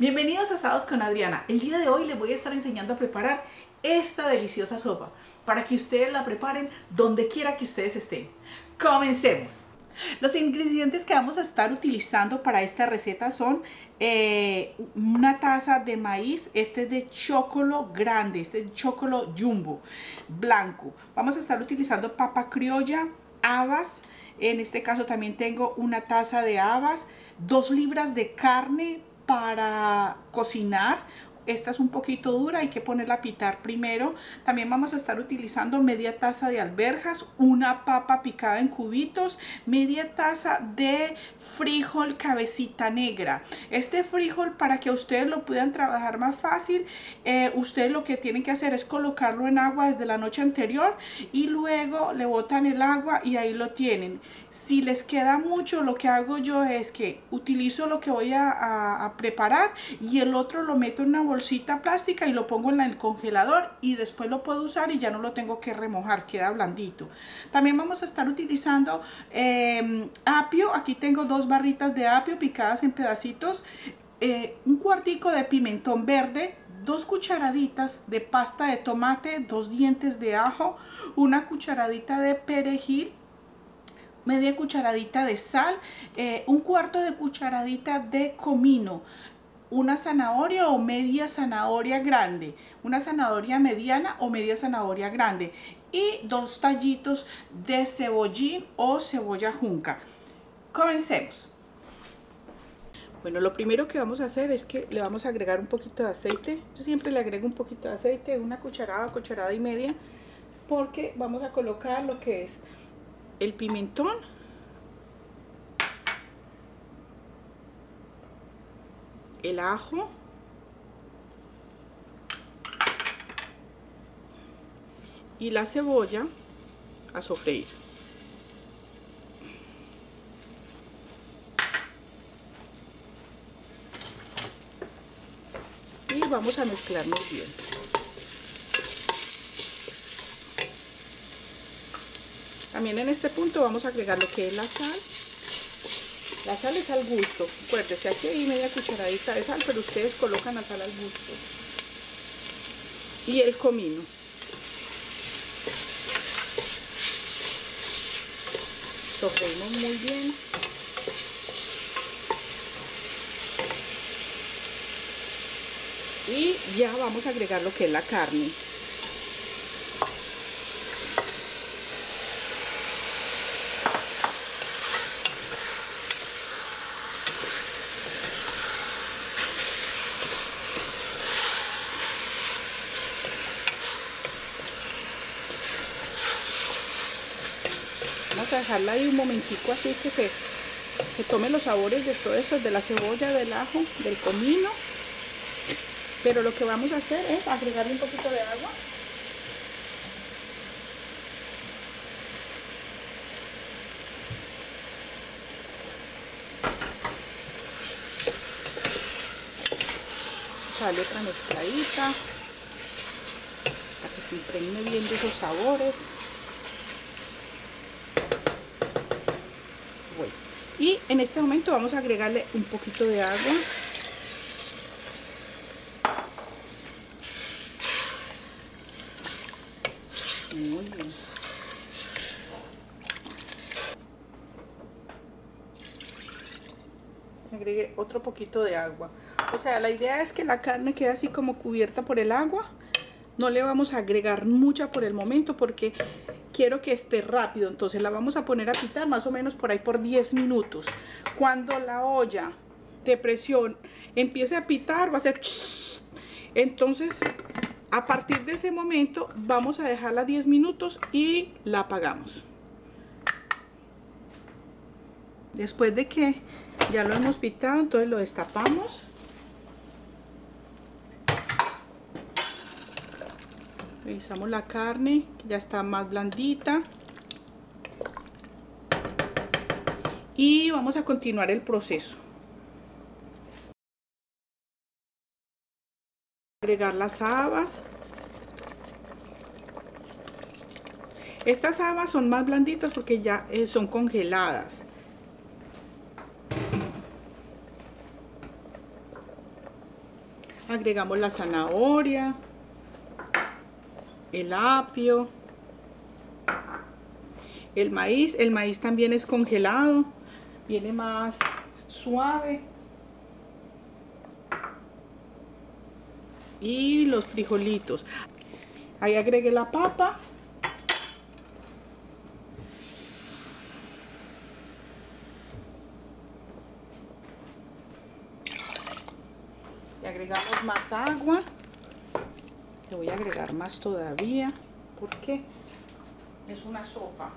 Bienvenidos a Asados con Adriana. El día de hoy les voy a estar enseñando a preparar esta deliciosa sopa para que ustedes la preparen donde quiera que ustedes estén. Comencemos. Los ingredientes que vamos a estar utilizando para esta receta son eh, una taza de maíz, este es de chocolo grande, este es chocolo jumbo, blanco. Vamos a estar utilizando papa criolla, habas, en este caso también tengo una taza de habas, dos libras de carne para cocinar, esta es un poquito dura, hay que ponerla a pitar primero. También vamos a estar utilizando media taza de alberjas, una papa picada en cubitos, media taza de frijol cabecita negra. Este frijol para que ustedes lo puedan trabajar más fácil, eh, ustedes lo que tienen que hacer es colocarlo en agua desde la noche anterior y luego le botan el agua y ahí lo tienen. Si les queda mucho, lo que hago yo es que utilizo lo que voy a, preparar y el otro lo meto en una bolsita plástica y lo pongo en el congelador y después lo puedo usar y ya no lo tengo que remojar, queda blandito. También vamos a estar utilizando em, apio, aquí tengo dos barritas de apio picadas en pedacitos, eh, un cuartico de pimentón verde, dos cucharaditas de pasta de tomate, dos dientes de ajo, una cucharadita de perejil, media cucharadita de sal, eh, un cuarto de cucharadita de comino una zanahoria o media zanahoria grande, una zanahoria mediana o media zanahoria grande y dos tallitos de cebollín o cebolla junca. Comencemos. Bueno, lo primero que vamos a hacer es que le vamos a agregar un poquito de aceite. Yo siempre le agrego un poquito de aceite, una cucharada, cucharada y media, porque vamos a colocar lo que es el pimentón, el ajo y la cebolla a sofreír. Y vamos a mezclar muy bien. También en este punto vamos a agregar lo que es la sal la sal es al gusto. Acuérdense, aquí hay media cucharadita de sal, pero ustedes colocan la sal al gusto. Y el comino. Sofreímos muy bien. Y ya vamos a agregar lo que es la carne. A dejarla ahí un momentico así que se, se tome los sabores de todo eso, de la cebolla, del ajo, del comino. Pero lo que vamos a hacer es agregarle un poquito de agua. Sale otra mezcladita para que se impregne bien de esos sabores. En este momento vamos a agregarle un poquito de agua. Muy bien agregue otro poquito de agua. O sea la idea es que la carne quede así como cubierta por el agua. No le vamos a agregar mucha por el momento porque quiero que esté rápido, entonces la vamos a poner a pitar más o menos por ahí por 10 minutos. Cuando la olla de presión empiece a pitar, va a ser... Entonces, a partir de ese momento, vamos a dejarla 10 minutos y la apagamos. Después de que ya lo hemos pitado, entonces lo destapamos. Revisamos la carne que ya está más blandita. Y vamos a continuar el proceso. Agregar las habas. Estas habas son más blanditas porque ya eh, son congeladas. Agregamos la zanahoria, el apio, el maíz. El maíz también es congelado, viene más suave. Y los frijolitos. Ahí agregué la papa. Agregamos más agua. Le voy a agregar más todavía porque es una sopa.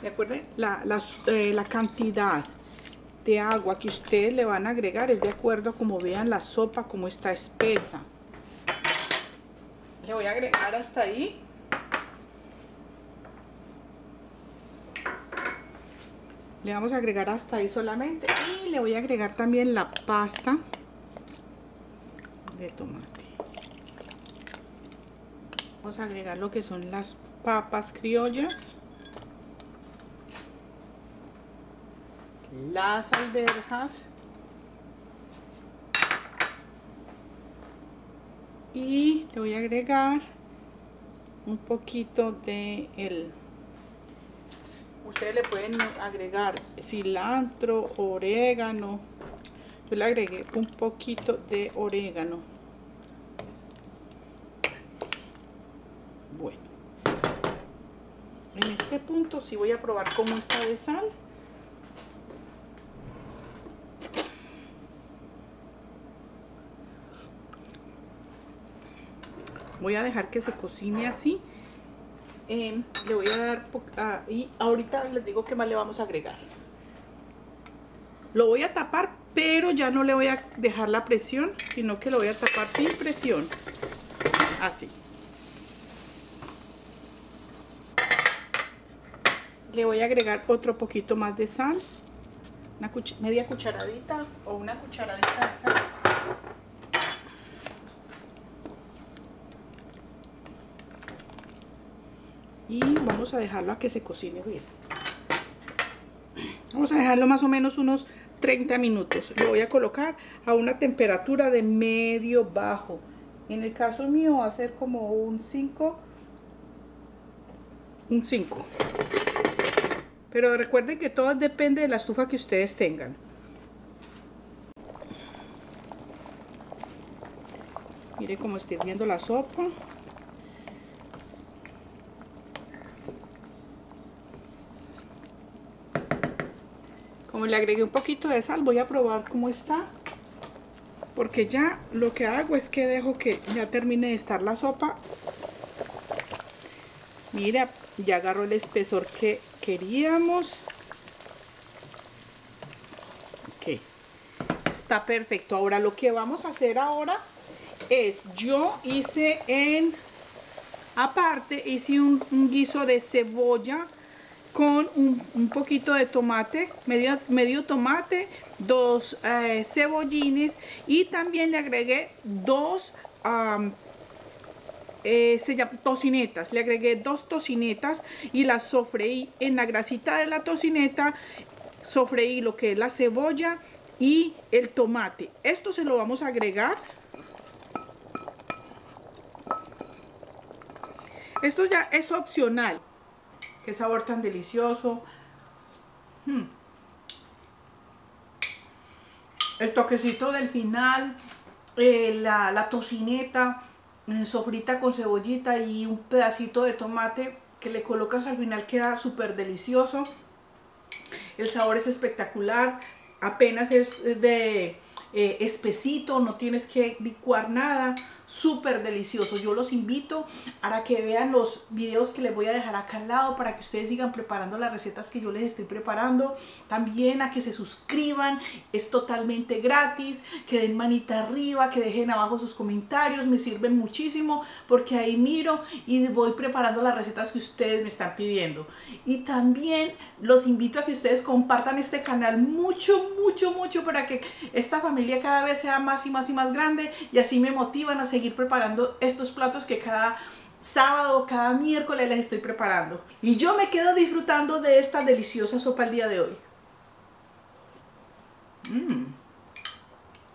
Recuerden, la, la, eh, la cantidad de agua que ustedes le van a agregar es de acuerdo a como vean la sopa, como está espesa. Le voy a agregar hasta ahí. Le vamos a agregar hasta ahí solamente. Y le voy a agregar también la pasta de tomate. Vamos a agregar lo que son las papas criollas. las alberjas y le voy a agregar un poquito de el ustedes le pueden agregar cilantro orégano. Yo le agregué un poquito de orégano. Bueno en este punto sí voy a probar cómo está de sal. Voy a dejar que se cocine así em, le voy a dar ah, y ahorita les digo qué más le vamos a agregar. Lo voy a tapar pero ya no le voy a dejar la presión sino que lo voy a tapar sin presión. Así. Le voy a agregar otro poquito más de sal. Una media cucharadita o una cucharadita de sal y vamos a dejarlo a que se cocine bien. Vamos a dejarlo más o menos unos 30 minutos. Lo voy a colocar a una temperatura de medio bajo. En el caso mío va a ser como un 5 un 5 pero recuerden que todo depende de la estufa que ustedes tengan. Mire cómo estoy viendo la sopa Como le agregué un poquito de sal, voy a probar cómo está. Porque ya lo que hago es que dejo que ya termine de estar la sopa. Mira, ya agarró el espesor que queríamos. Ok. Está perfecto. Ahora lo que vamos a hacer ahora es, yo hice en, aparte, hice un, un guiso de cebolla con un, poquito de tomate, medio, medio tomate, dos eh, cebollines y también le agregué dos eh, tocinetas. Le agregué dos tocinetas y las sofreí en la grasita de la tocineta. Sofreí lo que es la cebolla y el tomate. Esto se lo vamos a agregar. Esto ya es opcional. Qué sabor tan delicioso. Hmm. El toquecito del final, eh, la, tocineta, eh, sofrita con cebollita y un pedacito de tomate que le colocas al final queda súper delicioso. El sabor es espectacular, apenas es de eh, espesito, no tienes que licuar nada súper delicioso. Yo los invito a que vean los videos que les voy a dejar acá al lado para que ustedes sigan preparando las recetas que yo les estoy preparando. También a que se suscriban, es totalmente gratis, que den manita arriba, que dejen abajo sus comentarios, me sirven muchísimo porque ahí miro y voy preparando las recetas que ustedes me están pidiendo. Y también los invito a que ustedes compartan este canal mucho, mucho, mucho para que esta familia cada vez sea más y más y más grande y así me motivan a seguir seguir preparando estos platos que cada sábado, cada miércoles les estoy preparando. Y yo me quedo disfrutando de esta deliciosa sopa el día de hoy. Mmm.